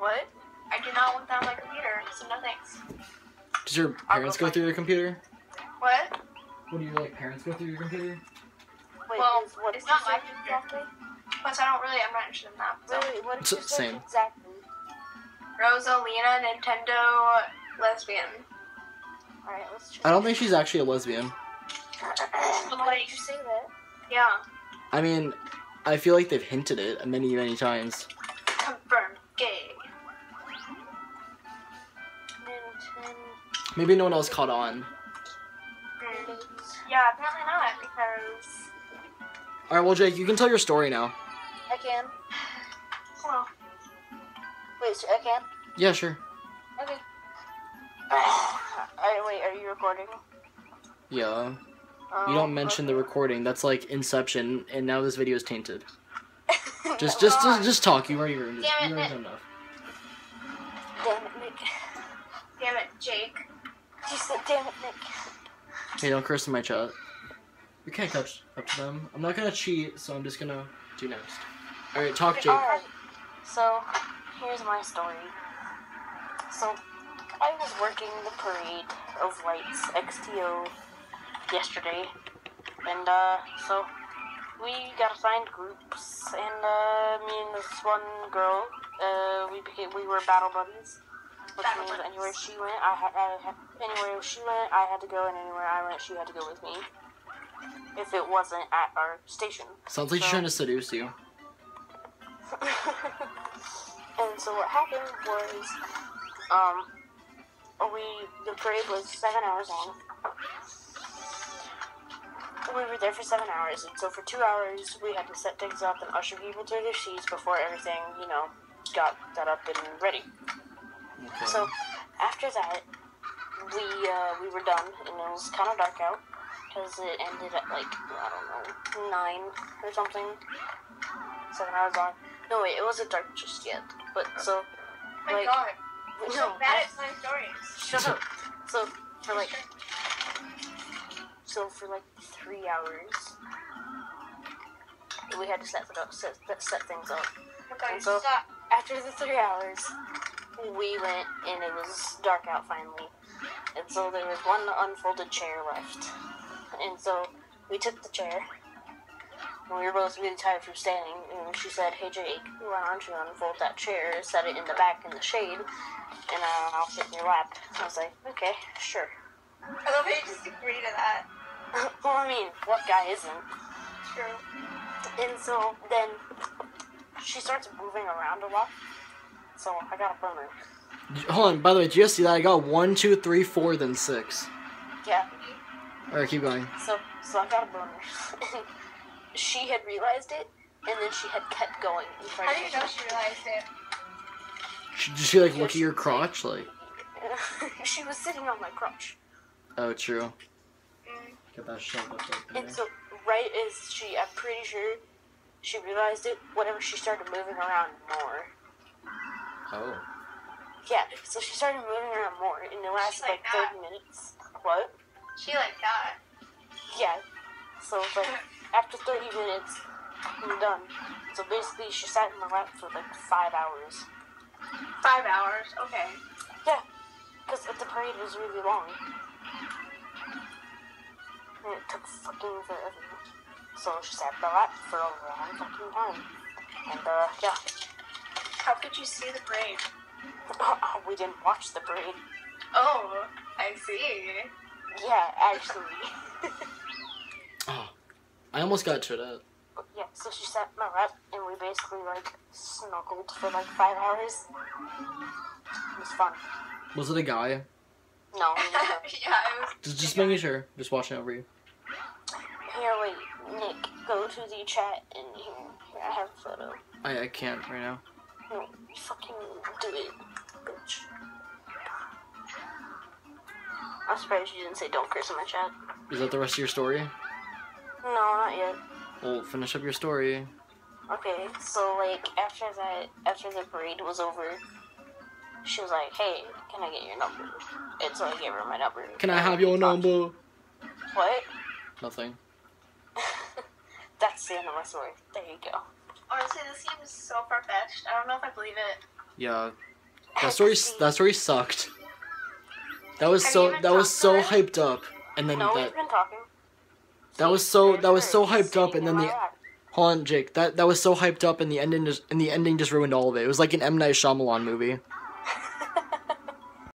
What? I do not want that on my computer, so no thanks. Does your parents go go through your computer? What? What do your like parents go through your computer? Wait, Well, is- what it's not my computer. exactly? Plus, I don't really, I'm not interested in that. So. Wait, wait, what did S- you say same. exactly? Rosalina, Nintendo, lesbian. Alright, let's just. I don't think she's actually a lesbian. Why did you say that? Yeah. I mean, I feel like they've hinted it many, many times. Maybe no one else caught on. Hmm. Yeah, apparently not, because. All right, well, Jake, you can tell your story now. I can. Well, Wait, so I can? Yeah, sure. Okay. Alright, wait, are you recording? Yeah. Um, You don't mention the recording. That's like Inception, and now this video is tainted. Just, just, just, just talk. You already earned it. Damn it, You already Nick. done enough. Damn it, Nick. damn it, Jake. Said, damn it, Nick. Hey, don't curse in my chat. You can't touch up to them. I'm not gonna cheat, so I'm just gonna do next. All right, talk, Jake. Alright, so here's my story. So I was working the parade of lights XTO yesterday, and uh, so we got assigned groups, and uh, me and this one girl, uh, we became we were battle buddies. Which Battle means buddies. anywhere she went, I had, I had anywhere she went, I had to go, and anywhere I went, she had to go with me. If it wasn't at our station. Sounds like she's So- trying to seduce you. and so what happened was, um, we the parade was seven hours long. We were there for seven hours, and so for two hours we had to set things up and usher people to their seats before everything, you know, got set up and ready. Okay. So after that, we uh, we were done, and it was kind of dark out because it ended at like I don't know nine or something. Seven hours long. No wait, it wasn't dark just yet. But so my Like, god. I'm so no, bad at telling stories. shut up. So for like so for like three hours, we had to set it up, set, set things up. Okay, And so- stop. after the three hours, we went and it was dark out finally. And so there was one unfolded chair left. And so we took the chair. And we were both really tired from standing. And she said, Hey Jake, why don't you unfold that chair, set it in the back in the shade, and uh, I'll sit in your lap. I was like, Okay, sure. I love how you just agree to that. well, I mean, what guy isn't? True. And so then she starts moving around a lot. So I got a boner. Hold on. By the way, did you guys see that? I got one, two, three, four, then six. Yeah. All right, keep going. So, so I got a boner. she had realized it, and then she had kept going. in front How do you know she realized it? Sh- Did she like look at your crotch? Like, she was sitting on my crotch. oh, true. Mm. Get that shoved up there. And so, right as she, I'm pretty sure she realized it, whenever she started moving around more. Oh. Yeah, so she started moving around more, in the last like like that. 30 minutes. What? She like that. Yeah. So, it's like, after 30 minutes, I'm done. So basically, she sat in my lap for like five hours. Five hours. Okay. Yeah, because the parade was really long. And it took fucking forever. So she sat in my lap for a long fucking time. And, uh, yeah. How could you see the parade? Uh, we didn't watch the parade. Oh, I see. Yeah, actually. Oh. I almost got Tourette. But yeah, so she sat in my lap, and we basically, like, snuggled for like five hours. It was fun. Was it a guy? No, yeah, it was. Just, just making sure. Just watching over you. Here, wait, Nick, go to the chat, and here, here I have a photo. I, I can't right now. No, fucking do it, bitch. I'm surprised you didn't say don't curse in my chat. Is that the rest of your story? No, not yet. Well, finish up your story. Okay, so like after that, after the parade was over, she was like, "Hey, can I get your number?" And so I gave her my number. Can I have your number? What? Nothing. That's the end of my story. There you go. Honestly, this seems so far fetched. I don't know if I believe it. Yeah, That story that story sucked. That was Have so. That was so hyped up, and then No, that we've been talking. that was so. That was so hyped up, and then the hold on, Jake. That that was so hyped up, and the ending just and the ending just ruined all of it. It was like an M Night Shyamalan movie.